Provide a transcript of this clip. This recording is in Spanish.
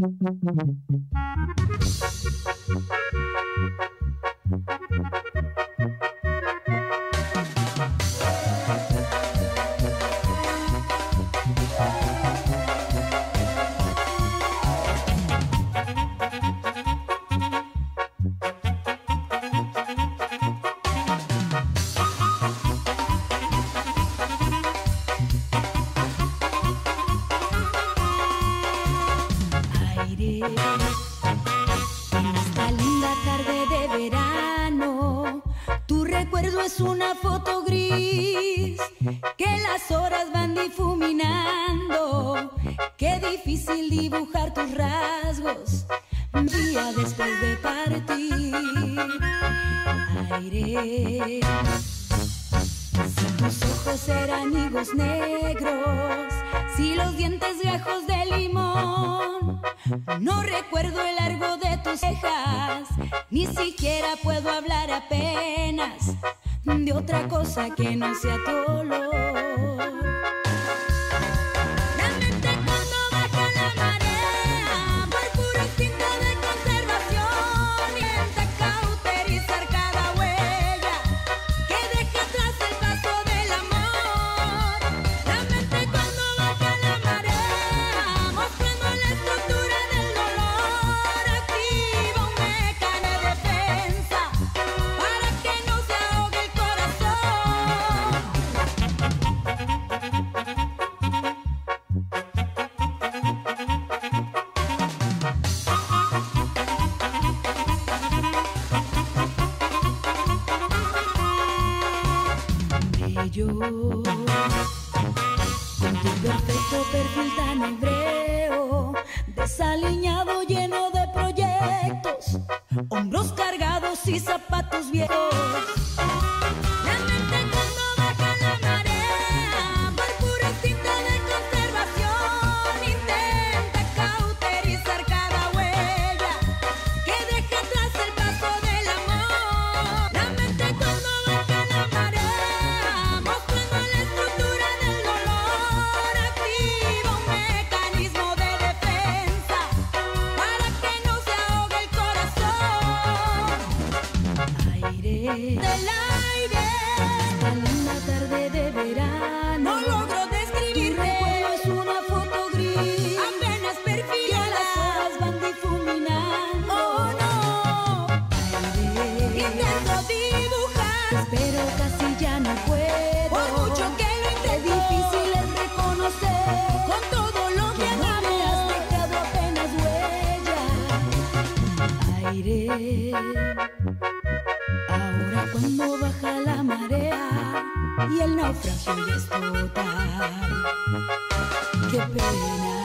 Música que las horas van difuminando, qué difícil dibujar tus rasgos, día después de partir, aire. Si tus ojos eran higos negros, si los dientes viejos de limón, no recuerdo el largo de tus cejas, ni siquiera puedo hablar apenas de otra cosa que no sea tu olor. yo, con tu perfecto perfil tan hebreo, desaliñado lleno de proyectos, hombros cargados y zapatos viejos. No logro describirte. Tu es una foto gris. Apenas perfiladas, las casas van difuminando. Oh no, aire. Intento dibujar, pero casi ya no puedo. Por mucho que lo entre, difícil es reconocer. Con todo lo que hagamos, te cago apenas huellas. Aire, ahora con y el naufragio ya es total. Qué pena.